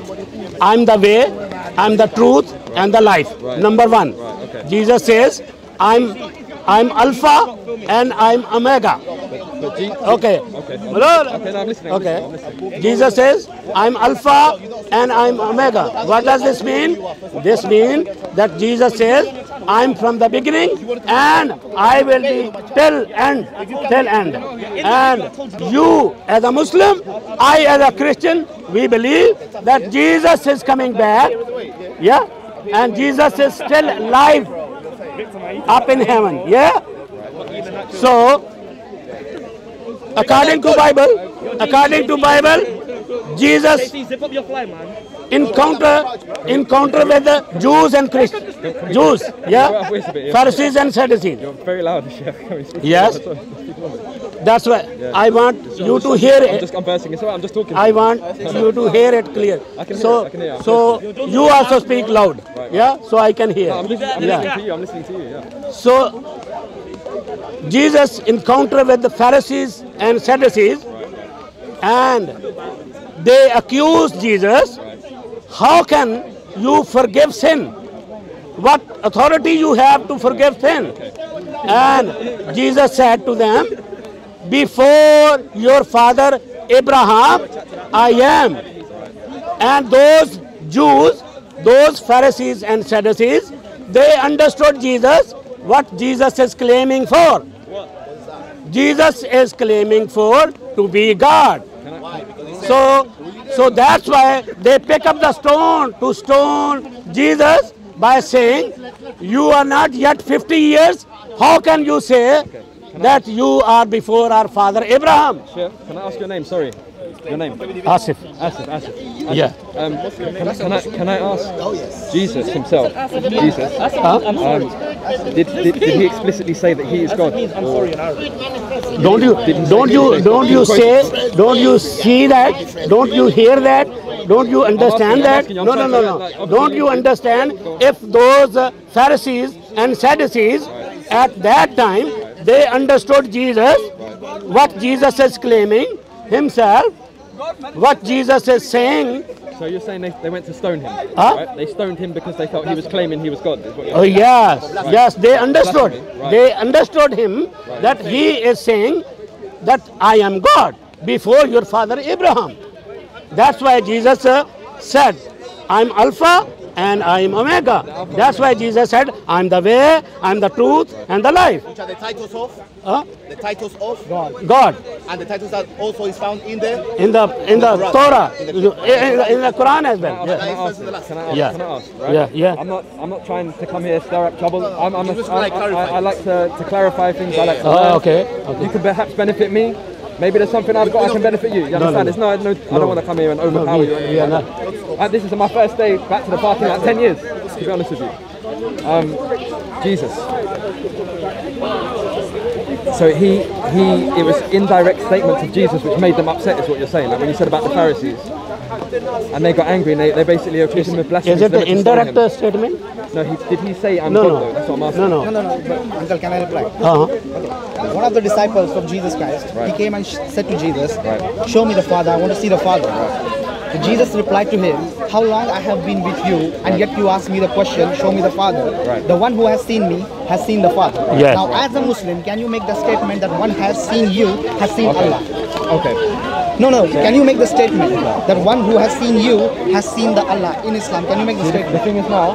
I'm the way, I'm the truth, and the life. Right. Number one. Right, okay. Jesus says, I'm I'm Alpha and I'm Omega. Okay. Okay. Okay, no, I'm listening. I'm Okay. listening, I'm listening. Jesus says, I'm Alpha and I'm Omega. What does this mean? This means that Jesus says, I'm from the beginning and I will be till end, till end. And you as a Muslim, I as a Christian, we believe that Jesus is coming back. Yeah? And Jesus is still alive up in heaven. Yeah? So, according to Bible, according to Bible, Jesus Zip up your fly, man. encounter encounter with the Jews and Christians, Jews, yeah, Wait a bit, yeah. Pharisees and Sadducees. You're very loud, Yes. That's why I want you to hear I'm it. just conversing. It's all right, I'm just talking. I want you to hear it clear. Hear So, it, I can hear so you also speak loud, yeah, so I can hear. I'm listening, I'm Yeah. listening to you. I'm listening to you. Yeah. So Jesus encountered with the Pharisees and Sadducees and they accused Jesus, how can you forgive sin? What authority you have to forgive sin? And Jesus said to them, before your father Abraham, I am. And those Jews, those Pharisees and Sadducees, they understood Jesus, what Jesus is claiming for. Jesus is claiming for to be God. So, so that's why they pick up the stone to stone Jesus by saying, You are not yet 50 years. How can you say that you are before our father Abraham? Chef, can I ask your name? Sorry. Your name? Asif. Asif, Asif. Asif. Yeah. Um, can, I- can I can I ask Jesus himself? Jesus. Um, did, did, did he explicitly say that he is God? Or- Don't you don't you don't you say don't you see that? Don't you hear that? Don't you understand that? asking you, I'm No no no no. Don't you understand if those uh, Pharisees and Sadducees at that time they understood Jesus, what Jesus is claiming himself, what Jesus is saying. So you're saying they, they went to stone him? Huh? Right? They stoned him because they felt he was claiming he was God. Is what you're Oh yes, yes, they understood. Right. They understood him that he is saying that I am God before your father Abraham. That's why Jesus uh, said, I'm Alpha and I am Omega. That's why Jesus said, I'm the way, I'm the truth, and the life. Which are the titles of? Huh? The titles of? God. God And the titles that also is found in the? in the in the Quran. Torah, In in the- the, in the Quran as well. Can Yeah. I ask? Can I ask? Yeah. Can I ask? Right? Yeah, yeah. I'm not. I'm not trying to come here stir up trouble. I'm. I'm a, just I, like I, clarify. I like to, to clarify things. I like to Oh, okay, okay. You can perhaps benefit me. Maybe there's something I've got I can benefit you. You understand? It's no, no, I don't want to come here and overpower you. Yeah, that. Uh, this is my first day back to the park in like 10 years, to be honest with you. Um, Jesus. So he, he, it was indirect statements of Jesus which made them upset, is what you're saying. Like when you said about the Pharisees, and they got angry and they, they basically accused him of blasphemy. Is it so the they went to stone indirect uh, statement? No, he, did he say I'm No, God no. though? That's what I'm asking. No, no. No, no, no. Uncle, can I reply? Uh-huh. One of the disciples of Jesus Christ, he came and said to Jesus, "Show me the Father. I want to see the Father." So Jesus replied to him, "How long I have been with you, and yet you ask me the question, show me the Father. Right. The one who has seen me has seen the Father." Yes. Now, as a Muslim, can you make the statement that one has seen you has seen Allah? Okay. No, no. Can you make the statement that one who has seen you has seen the Allah in Islam? Can you make the The statement? The thing is now,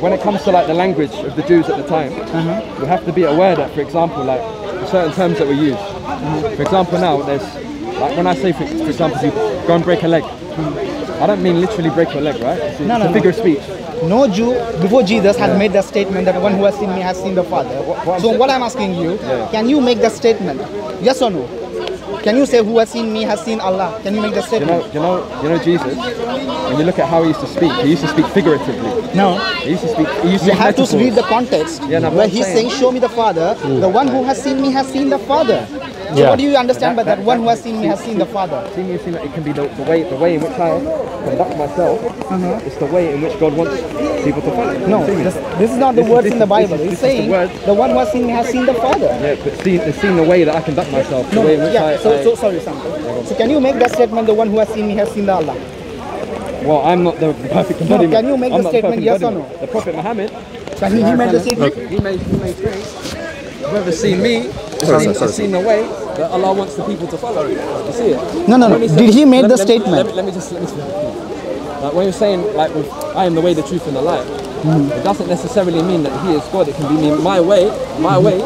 when it comes to like the language of the Jews at the time, Uh-huh. we have to be aware that, for example, like certain terms that we use. For example, now there's like when I say, for, for example, you go and break a leg. I don't mean literally break your leg, right? It's, No, it's no, a no. figure of speech. No Jew before Jesus has made the statement that one who has seen me has seen the Father. what I'm so what I'm asking you, Yeah. can you make the statement? Yes or no? Can you say who has seen me has seen Allah? Can you make the You know, you know, you know Jesus. When you look at how he used to speak, he used to speak figuratively. No. He used to speak. He used to You have to read the context Yeah, no, where he's saying- saying, "Show me the Father." Mm. The one who has seen me has seen the Father. So Yeah. what do you understand by That- that? that- One who has seen me has seen the Father. Seeing you seem like it can be the, the way the way in which I conduct myself. Uh-huh. It's the way in which God wants people to follow. No, this, this is not the This words this in the is- this Bible. is- It's this is the saying word. the one who has seen me has seen the Father. Yeah, but seeing, seeing the way that I conduct myself, the No, way in which yeah. I, so, I so sorry, Sam. So can you make that statement? The one who has seen me has seen the Allah. well, I'm not the, the perfect embodiment. can you make I'm the statement perfect yes or embodiment. The Prophet Muhammad, Can he, he made the statement? he made, he made things. Whoever's seen me, has seen, has seen the way that Allah wants the people to follow. You see it? No, no, no. He Did he make let the let statement? Let me, let me just let me speak. Like when you're saying like with, I am the way, the truth, and the light, Mm-hmm. it doesn't necessarily mean that He is God. It can be mean my way. My way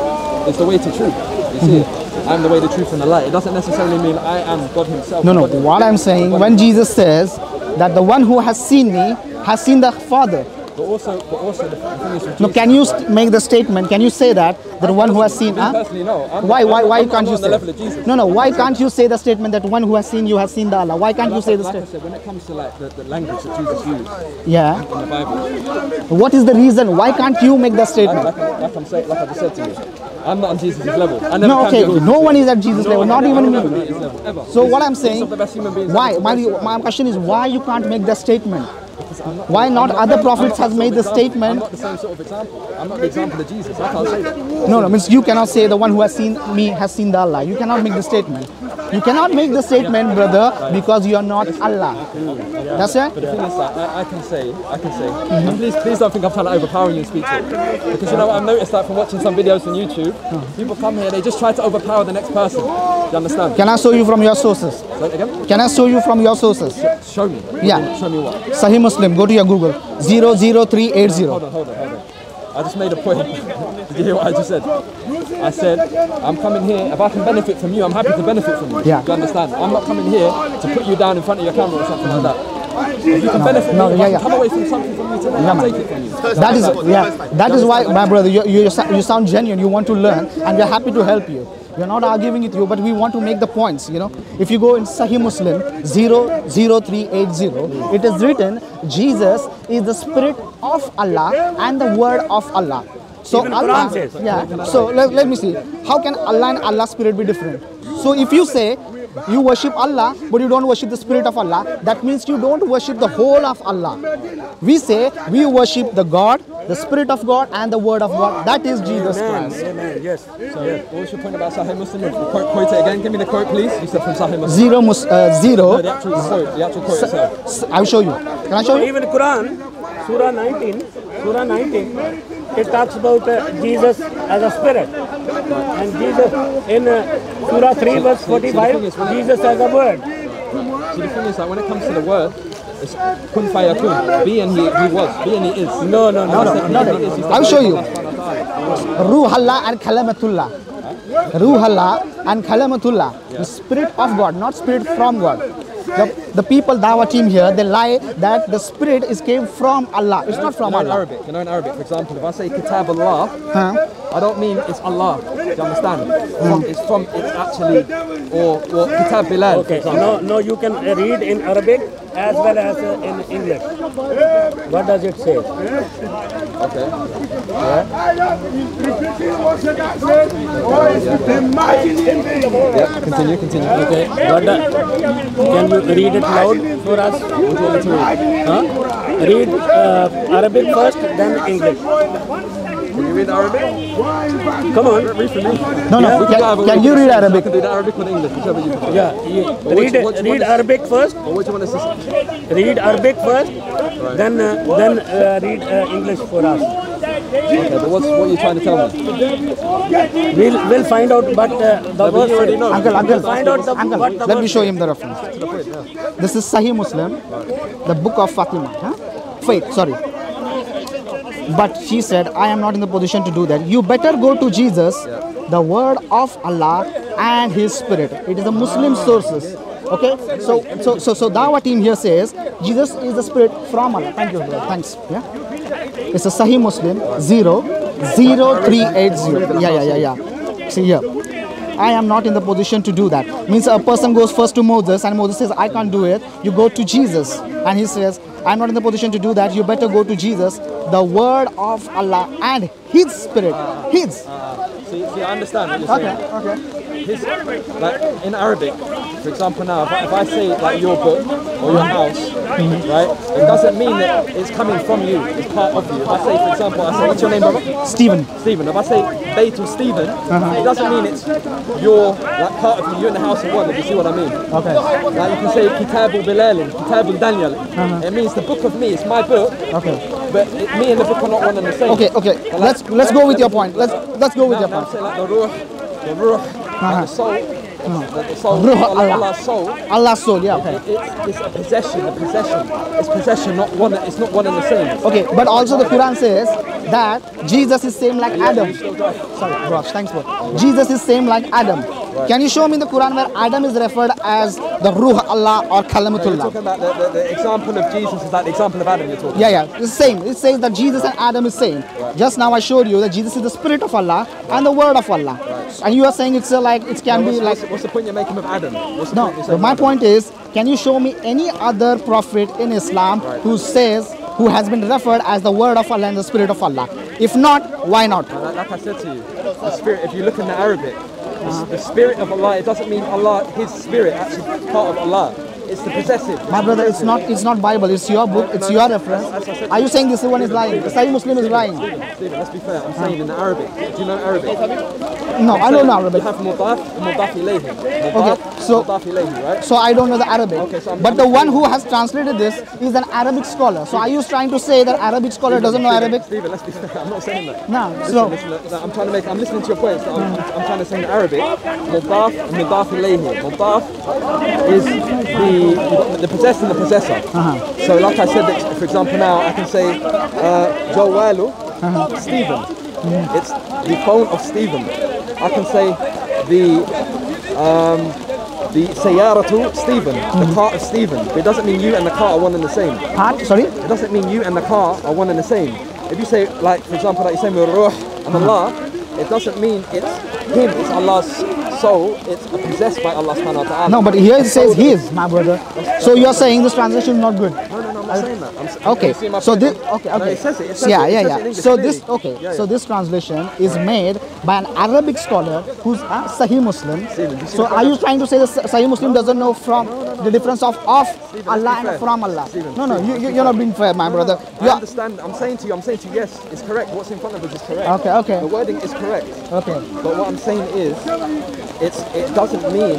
is the way to truth. You see it? I am the way, the truth, and the light. It doesn't necessarily mean I am God Himself. No, no. God- What I'm saying, when Jesus says that the one who has seen me has seen the Father. But also, but also the thing is No, can you make the statement? Can you say that that the one who has seen? Huh? personally, no. I'm Why, why, why I'm can't you say? level of Jesus. No, no. Why can't you say the statement that one who has seen you has seen the Allah? Why can't you Like, say the like I statement? said, when it comes to like the, the language that Jesus used Yeah. in the Bible, What is the reason? Why can't you make the statement? like, like I'm saying, like I just said to you, I'm not on Jesus' level. No, okay. No one is at Jesus No, level. Not even I will never be me. level. So what I'm saying, of the best human beings why? My, my question is why you can't make the statement? Why not other prophets have made the statement? not the same sort of example. I'm not the example of Jesus. I can't say that. No, no, means you cannot say the one who has seen me has seen the Allah. You cannot make the statement. You cannot make the statement, brother, because you are not Allah. That's it. But the thing is that I, I can say, I can say, and please, please don't think I'm trying to overpower you in speech here. Because you know I've noticed that from watching some videos on YouTube, people come here, they just try to overpower the next person. Do you understand? Can I show you from your sources? Say it again? Can I show you from your sources? Show me. Yeah. Show me what? Sahih Muslim. Go to your Google. 00380. Hold on, hold on, hold on. I just made a point. Did you hear what I just said? I said, I'm coming here, if I can benefit from you, I'm happy to benefit from you. Yeah. Do you understand? I'm not coming here to put you down in front of your camera or something like that. If you can benefit No, me, if yeah, can yeah. come away from something from you today, Yeah, I'll take it from you. That is yeah. That is why, my brother, you, you, you sound genuine. You want to learn, and we're happy to help you. We are not arguing with you, but we want to make the points. You know, if you go in Sahih Muslim 00380, it is written, Jesus is the Spirit of Allah and the Word of Allah. So Even Allah, says. yeah. So let, let me see. How can Allah and Allah's Spirit be different? So if you say you worship Allah, but you don't worship the Spirit of Allah, that means you don't worship the whole of Allah. We say we worship the God, the Spirit of God, and the Word of God. That is Jesus Amen. Christ. Amen. Yes. So, what was your point about Sahih Muslim? Quote, quote it again. Give me the quote, please. You said from Sahih Muslim. Zero, mus- uh, No, zero. the actual quote. The actual quote itself. I'll show you. Can I show you? Even Quran, Surah 19, Surah 19, it talks about uh, Jesus as a spirit. And Jesus, in uh, Surah 3 verse 45, Jesus as a word. See, the thing is that when it comes to the word, kun fayakun. Be and he, he was. Be and he is. No, no, no. No, no. he is. He's the I'll show you. Allah subhanahu wa ta'ala. Ruh Allah and Kalamatullah. Ruh Allah and Kalamatullah. The Spirit of God, not Spirit from God. The, the people, Dawa team here, they lie that the Spirit is came from Allah. It's not You from know Allah. Arabic, you know in Arabic, for example, if I say Kitab Allah, Huh? I don't mean it's Allah. Do you understand? From, it's from, it's actually, or, or Kitab Bilal, Okay, no, no, you can read in Arabic as well as uh, in English. What does it say? Okay. Yeah, yeah. continue, continue. Okay, what the, can you read it loud for us? Huh? Read uh, Arabic first, then English. Can you read Arabic? Come on. Read for me. No, no. We Can, can you read I Arabic? can do the Arabic or the English, whichever you prefer. Yeah, you But read, which- which read Arabic first. Or which one is this? Read Arabic first, then uh, then uh, read uh, English for us. Okay, but what's, what are you trying to tell me? We'll we'll find out, but uh, the but verse already know. Uncle, uncle, Find out the- uncle, what the let me show him the reference. This is Sahih Muslim, the book of Fatima. Huh? Faith, sorry. But she said, I am not in the position to do that. You better go to Jesus, the word of Allah and his spirit. It is the Muslim sources. Okay, so so so so Dawa team here says Jesus is the spirit from Allah. Thank you, brother. Thanks. Yeah, it's a Sahih Muslim zero zero three eight zero. Yeah, yeah, yeah, yeah. See here. I am not in the position to do that. Means a person goes first to Moses and Moses says, I can't do it. You go to Jesus and he says, I'm not in the position to do that. You better go to Jesus, the word of Allah and his spirit. His. Uh, see, see, I understand what you're Okay, saying. okay. His, like in Arabic, for example, now if I, if I say like your book or your house, right, it doesn't mean that it's coming from you. It's part of you. If I say, for example, I say, what's your name, brother? Stephen. Stephen. If I say Beit of Stephen, uh-huh. it doesn't mean it's your like part of you. You're in the house of one. If you see what I mean. Okay. Like you can say Kitabul Bilalin, Kitabul Daniel. Uh-huh. It means the book of me. It's my book. Okay. But it, me and the book are not one and the same. Okay, okay. Let's let's go with your point. Let's let's go with your Now, now point. say like the ruh, the ruh, the soul, the, the soul, Ruh Allah, Allah. Allah's soul. Allah's soul, yeah, okay. It, it's, it's a possession, a possession. It's possession, not one. It's not one and the same. Okay, but also the Quran says that Jesus is same like Adam. Sorry, Rosh, thanks bro. Jesus is same like Adam. Can you show me in the Quran where Adam is referred as the Ruh Allah or Kalamatullah? about the, the, the example of Jesus is like the example of Adam. You're talking. Yeah, yeah, it's the same. It says that Jesus and Adam is same. Just now I showed you that Jesus is the Spirit of Allah and the Word of Allah. And you are saying it's uh, like it can What's, be like what's, the point you're making of Adam? No. point my point is, can you show me any other prophet in Islam who says who has been referred as the Word of Allah and the Spirit of Allah? If not, why not? Like, like I said to you, the spirit. If you look in the Arabic, the, spirit of Allah. It doesn't mean Allah. His spirit actually part of Allah. It's the possessive. My brother, it's not it's not Bible. It's your book. It's your reference. Are you saying this one is lying? The Sahih Muslim is lying? Stephen, let's be fair. I'm saying in the Arabic. Do you know Arabic? No, I don't know You Arabic. have mudaf and mudaf ilayhi. Okay, so- right? So I don't know the Arabic. Okay, so But the one who has translated this is an Arabic scholar. So are you trying to say that Arabic scholar doesn't know Arabic? Stephen, let's be fair. I'm not saying that. No. Listen, So listen, listen, I'm trying to make. I'm listening to your points. I'm, I'm trying to say in Arabic. Mudaf and mudaf ilayhi. Mudaf is the the possessor and the possessor. Uh-huh. So, like I said, for example, now I can say uh, Jawalu, uh-huh. Stephen. Mm-hmm. It's the phone of Stephen. I can say the um, the Sayyaratu Stephen, the mm-hmm. car of Stephen. But it doesn't mean you and the car are one and the same. Huh? Sorry. It doesn't mean you and the car are one and the same. If you say, like, for example, like you say Ruh and uh-huh. Allah, it doesn't mean it's Him, it's Allah's soul, it's possessed by Allah subhanahu wa ta'ala. No, but here it says he is, my brother. So you're saying this translation is not good. No, no, no, I'm not saying that. I'm, Okay, so this okay No, okay. it says it. It says yeah, it. It yeah, yeah. English so clearly. this okay. Yeah, So this translation is made by an Arabic scholar who's a Sahih Muslim. So are you trying to say the Sahih Muslim doesn't know from the difference of of Allah and from Allah? No, no, you, you you're not being fair, my brother. I understand. I'm saying to you, I'm saying to you, yes, it's correct. What's in front of us is correct. Okay, okay. The wording is correct. okay. But what I'm saying is, it's it doesn't mean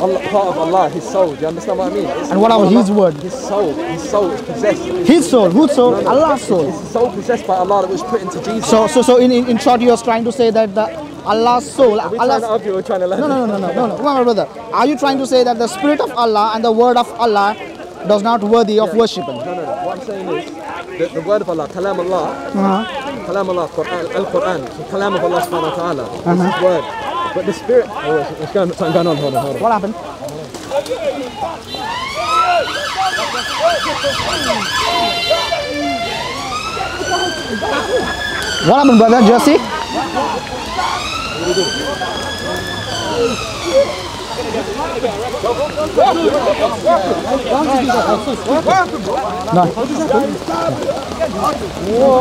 Allah, part of Allah, His soul. Do you understand what I mean? It's And what about His word? His soul. His soul is possessed. His soul, whose soul? Allah's soul. It's the soul possessed by Allah that was put into Jesus. So so so in, in, in short, you're trying to say that the Allah's soul, Are we trying to argue or trying to learn? No, no, no, no, no, no, no, my brother. Are you trying to say that the spirit of Allah and the word of Allah does not worthy of worshiping? No, no, no. What I'm saying is, the, the word of Allah, kalam Allah, Uh-huh. kalam Allah, Quran, Al-Quran, so kalam of Allah subhanahu wa ta'ala, Uh-huh. is His word. But the spirit, oh, it's going, something going on, hold on, hold on. What happened? What happened, brother? Jesse?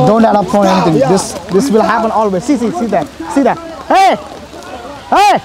Don't add up for anything. This this will happen always. See, see, see that. See that. Hey! Hey!